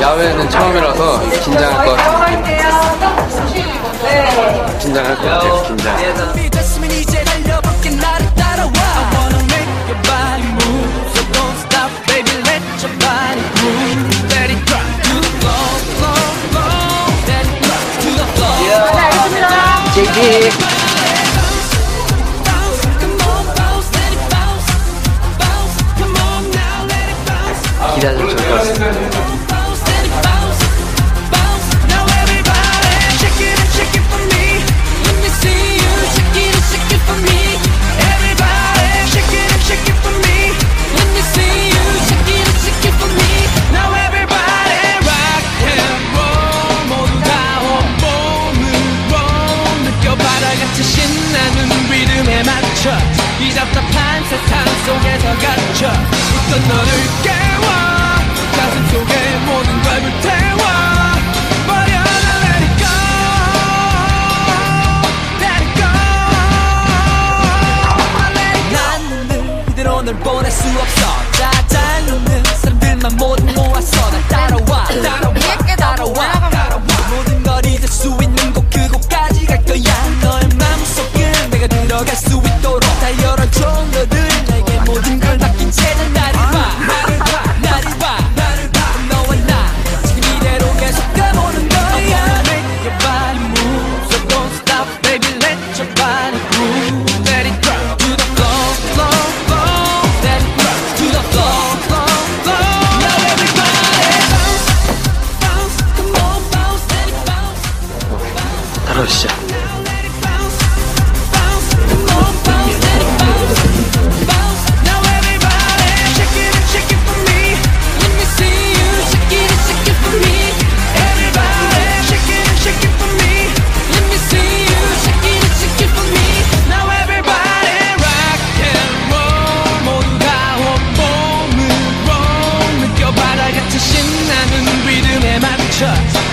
야외는 처음이라서 긴장할 것 같아요. 긴장할 것 같아요 긴장. 예. 이 기다려줄 것 같습니다. 이 답답한 세상 속에서 갇혀 있던 너를 깨워. 가슴 속에 모든 걸 불태워. 널 보낼 수 없어. 짜잘놓는 사람들만 모두 모아서 날 따라와 따라와 따라와 따라와. 바로 시작.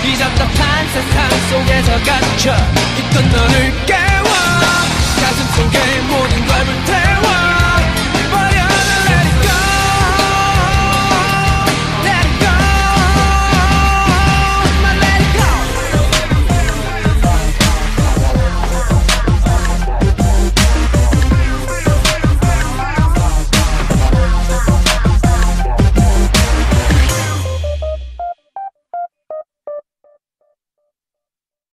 이 답답한 세상 속에서 갇혀 있던 너를 깨워 가슴 속에